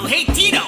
Então retira!